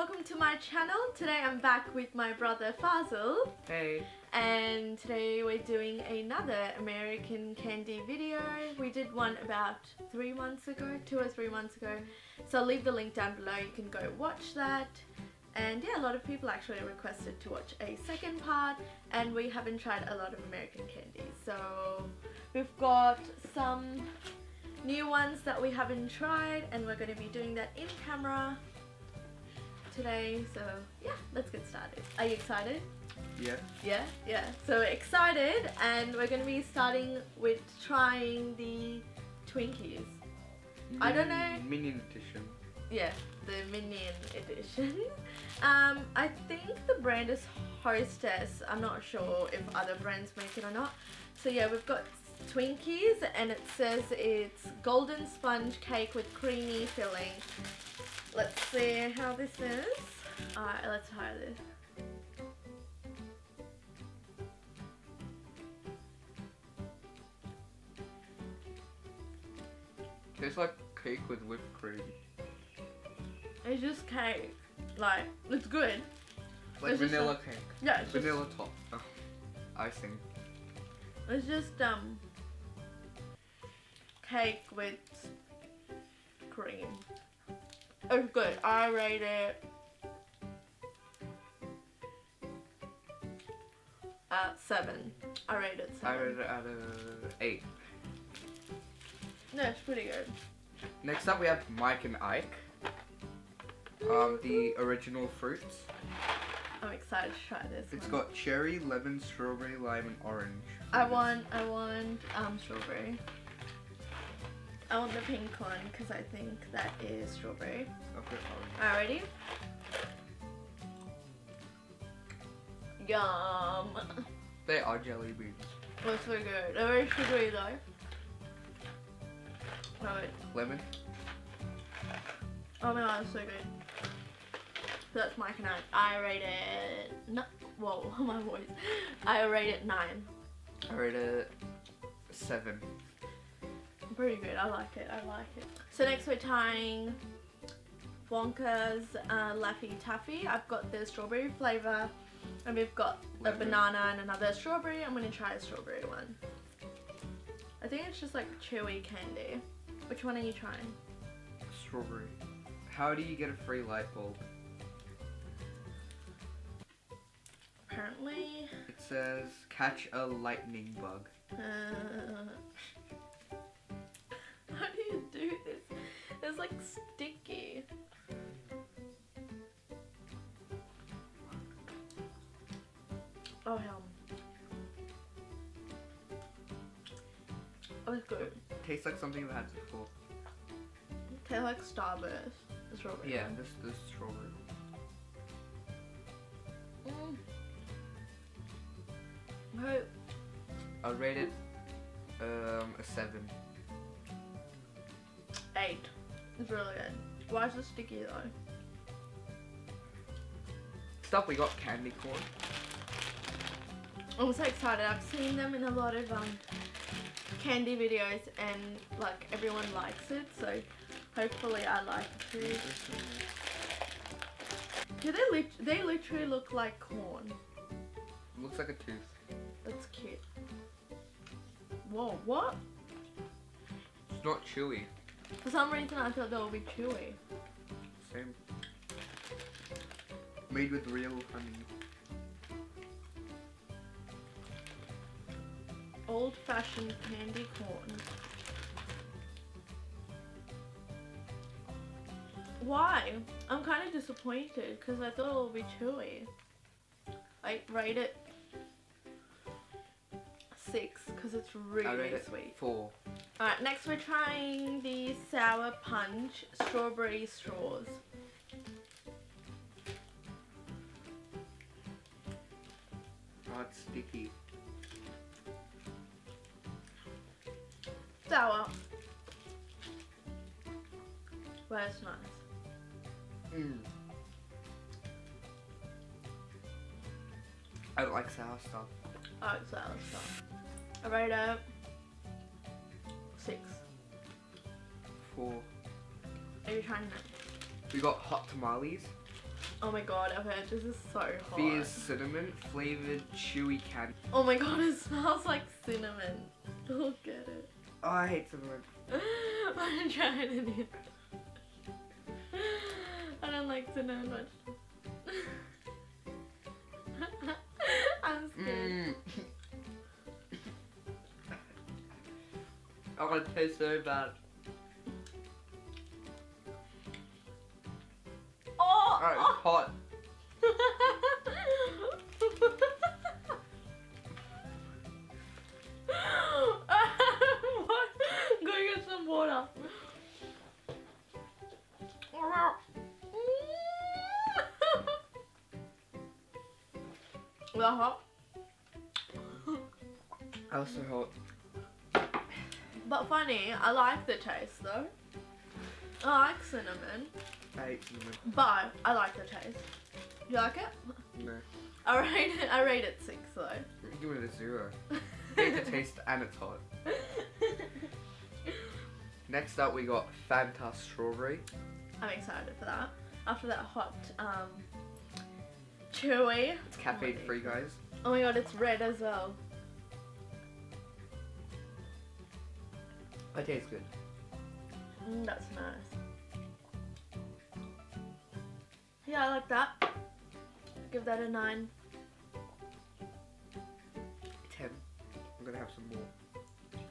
welcome to my channel. Today I'm back with my brother Fazil. Hey. And today we're doing another American candy video. We did one about three months ago, two or three months ago. So I'll leave the link down below, you can go watch that. And yeah, a lot of people actually requested to watch a second part and we haven't tried a lot of American candies. So we've got some new ones that we haven't tried and we're going to be doing that in camera today so yeah let's get started. Are you excited? Yeah. yeah? Yeah. So excited and we're going to be starting with trying the Twinkies. I don't know- Minion edition. yeah the Minion edition. Um I think the brand is Hostess. I'm not sure if other brands make it or not. So yeah we've got Twinkies and it says it's golden sponge cake with creamy filling let's see how this is alright let's try this Tastes like cake with whipped cream. it's just cake like it's good Like It's vanilla a- cake. yeah it's just, Vanilla top. Oh, icing. it's just um cake with cream it's good I rate it at seven I rate it I seven rated it at a 8. no it's pretty good Next up we have Mike and Ike. Um, the original fruits. I'm excited to try this It's one. got cherry, lemon, strawberry, lime, and orange. I want, I want um, strawberry. I want the pink one because I think that is strawberry. Okay. Alright, ready? Yum! They are jelly beans. Looks so good. They're very sugary though. Oh. Lemon. oh my god, it's so good. So that's my canal. I rate it. No, whoa, my voice. I rate it nine. I rate it 7. Pretty good. I like it. I like it. So next we're trying Wonka's uh, Laffy Taffy. I've got the strawberry flavor, and we've got a banana and another strawberry. I'm gonna try a strawberry one. I think it's just like chewy candy. Which one are you trying? Strawberry. How do you get a free light bulb? Apparently, It says catch a lightning bug. uh, how do this? It's like sticky. Oh hell. Oh, it's good. Tastes like something I've had before. Tastes like Starburst. The strawberry. Yeah, one. this this strawberry. Mm. I rate it um a seven. Eight. It's really good. Why is it sticky though? Stuff we got candy corn. I'm so excited. I've seen them in a lot of um candy videos and like everyone likes it, so hopefully I like it too. Do they lit they literally look like corn. Looks like a tooth. That's cute. Whoa, what? It's not chewy. For some reason I thought they would be chewy. Same. Made with real honey. Old fashioned candy corn. Why? I'm kind of disappointed because I thought it would be chewy. I rate it six because it's I really sweet. four. Alright, next we're trying the Sour Punch Strawberry Straws. Oh, it's sticky. Sour. Well, it's nice. Mm. I don't like sour stuff. I like sour stuff. I rate it Are you trying that? We got hot tamales. Oh my god, I've heard this is so hot. Fierce cinnamon flavored chewy candy. Oh my god, it smells like cinnamon. Look at it. Oh, I hate cinnamon. I'm trying it in. I don't like cinnamon much. I'm scared. Mm. oh, it tastes so bad. Hot. Go get some water. Is that hot? Oh, so hot. But funny, I like the taste though. I like cinnamon, I hate cinnamon. but I like the taste. You like it? No. I rate it. I rate it six though. Give it a zero. hate the taste and it's hot. Next up, we got Fanta Strawberry. I'm excited for that. After that hot, um, chewy. It's caffeine free, guys. Oh my god, it's red as well. It tastes good. Mm, that's nice. Yeah, I like that. Give that a nine. Ten. I'm gonna have some more.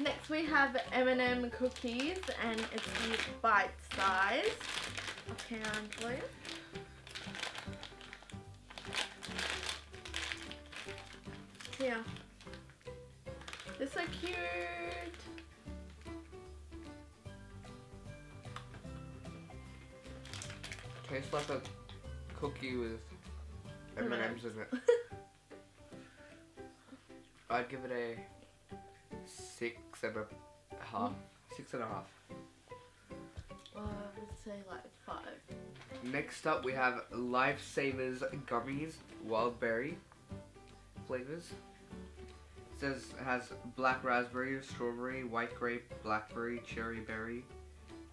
Next we have M&M cookies and it's the bite size. Apparently. Yeah. They're so cute. Tastes like a cookie with M&M's in it. I'd give it a six and a half. Six and a half. Uh, I would say like five. Next up, we have Lifesavers Gummies Wild Berry flavors. It says it has black raspberry, strawberry, white grape, blackberry, cherry berry,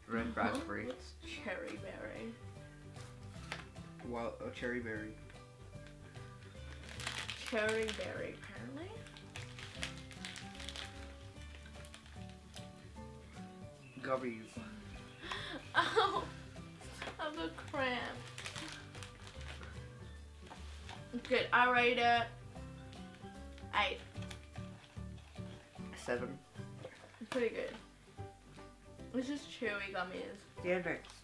red raspberry, What's cherry berry? Wild uh, cherry berry. Cherry berry, apparently. Gummies. Oh, I have a cramp. Good, I rate it eight. Seven. Pretty good. This is chewy gummies. Yeah, next.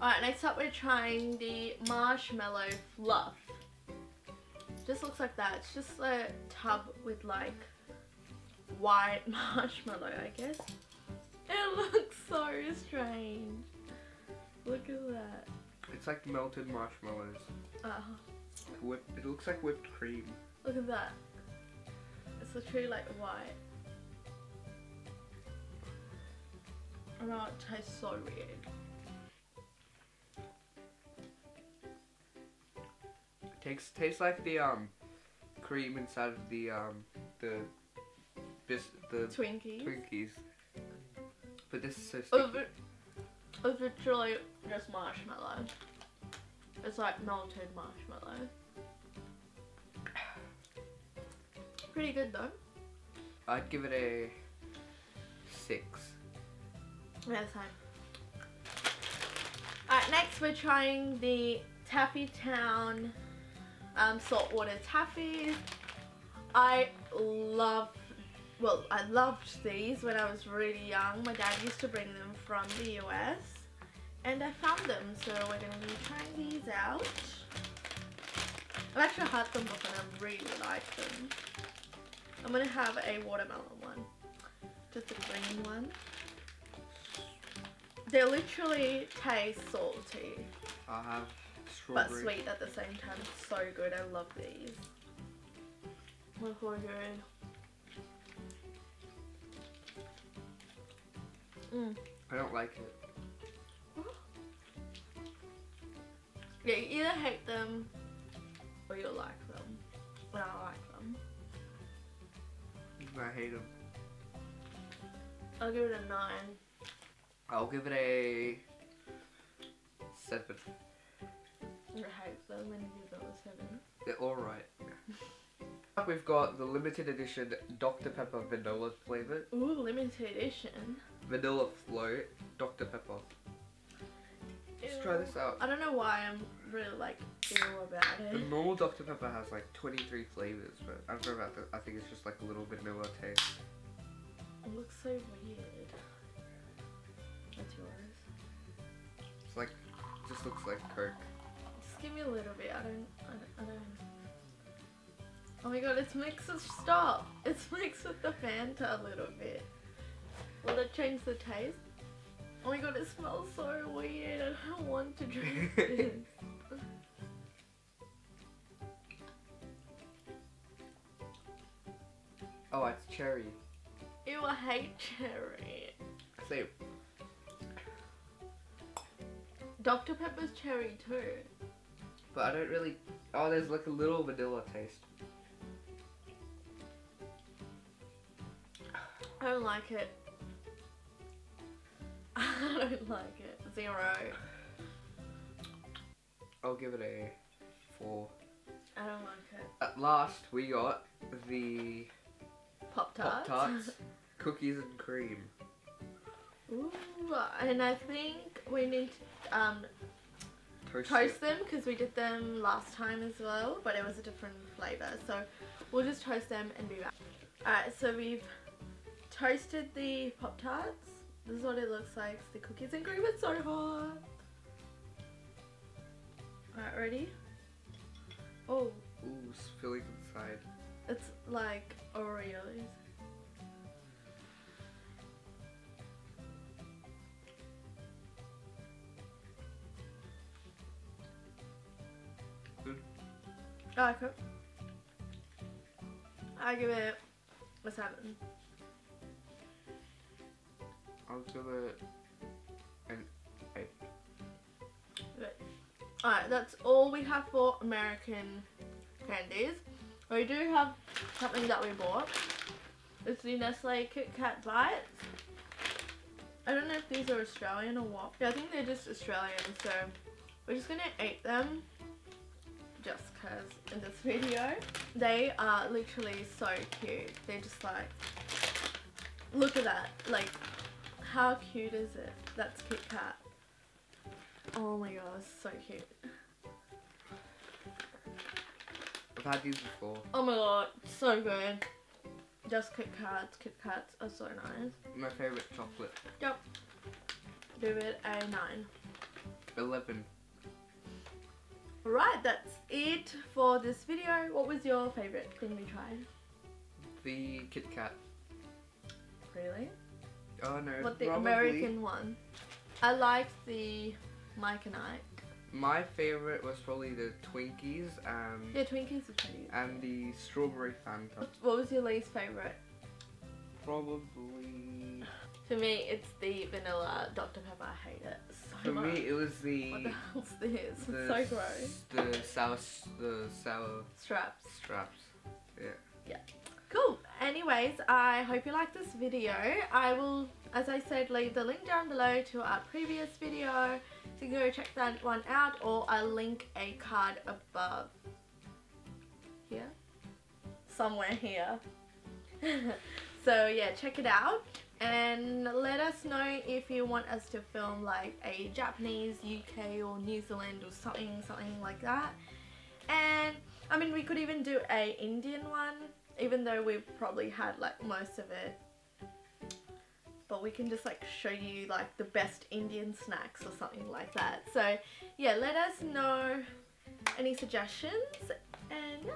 Alright, next up we're trying the marshmallow fluff. Just looks like that. It's just a tub with like white marshmallow, I guess. It looks so strange. Look at that. It's like melted marshmallows. Uh-huh. Oh, Whip. It looks like whipped cream. look at that. It's literally like white. Oh it tastes so weird. It tastes tastes like the um cream inside of the um the bis the Twinkies. Twinkies. But this is so sticky. it's literally just marshmallow. It's like melted marshmallow. Pretty good though. I'd give it a six. Yeah, same. Alright, next we're trying the Taffy Town um, saltwater taffy. I love, well, I loved these when I was really young. My dad used to bring them from the US, and I found them, so we're going to be trying these out. I've actually had them before and I really like them. I'm going to have a watermelon one, just a green one. They literally taste salty, I'll have but sweet at the same time. So good. I love these. They're good. Mm. I don't like it. Yeah, you either hate them or you'll like them. But I like them. I hate them. I'll give it a 9. I'll give it a 7. I'm gonna those seven. They're alright. We've got the limited edition Dr. Pepper vanilla flavour. Ooh, limited edition. Vanilla float, Dr. Pepper. Let's try this out. I don't know why I'm really like ill about it. The normal Dr. Pepper has like 23 flavours, but I don't know about that. I think it's just like a little vanilla taste. It looks so weird. That's yours. It's like, just looks like Coke. Just give me a little bit. I don't. I don't. I don't. Oh my god, it's mixed with stop. It's mixed with the Fanta a little bit. Will it change the taste? Oh my god, it smells so weird. I don't want to drink this. Oh, it's cherry. Ew, I hate cherry. Same. Dr. Pepper's cherry too. But I don't really. Oh, there's like a little vanilla taste. I don't like it. I don't like it. Zero. I'll give it a four. I don't like it. At last, we got the Pop Pop tarts. Tarts, cookies and cream. Ooh, and I think we need um, Toast. toast them because we did them last time as well, but it was a different flavor. So we'll just toast them and be back. Alright, so we've toasted the Pop Tarts. This is what it looks like. The cookies and cream is so hot. Alright, ready? Oh, Ooh, it's filling inside. it's like Oreos. I like it. I give it a seven. I'll give it an eight. Alright, that's all we have for American candies. We do have something that we bought. It's the Nestle Kit Kat Bites. I don't know if these are Australian or what. Yeah, I think they're just Australian, so we're just gonna eat them just cause in this video. They are literally so cute. They're just like, look at that. Like, how cute is it? That's Kit Kat. Oh my god, it's so cute. I've had these before. Oh my god, so good. Just Kit Kats. Kit Kats are so nice. My favorite chocolate. Yep give it a 9. 11. Alright, that's it for this video. What was your favourite thing we tried? The Kit Kat. Really? Oh no, What the probably American one? I liked the Mike and Ike. My favorite was probably the Twinkies and Yeah, Twinkies are pretty. good. and the strawberry Fanta. What was your least favourite? Probably. For me, it's the vanilla Dr. Pepper. I hate it For me, it was the what the hell's this? the It's so gross. The sour the sour Straps. straps. Yeah. Yeah. Cool. Anyways, I hope you liked this video. I will, as I said, leave the link down below to our previous video. So you can go check that one out or I'll link a card above. Here? Somewhere here. so yeah, check it out. And let us know if you want us to film like a Japanese, UK or New Zealand or something, something like that. And I mean, we could even do a Indian one, even though we've probably had like most of it. But we can just like show you like the best Indian snacks or something like that. So yeah, let us know any suggestions and yeah,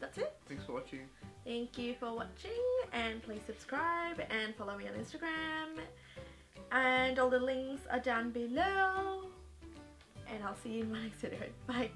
that's it. Thanks for watching. Thank you for watching and please subscribe and follow me on Instagram. And all the links are down below. And I'll see you in my next video. Bye.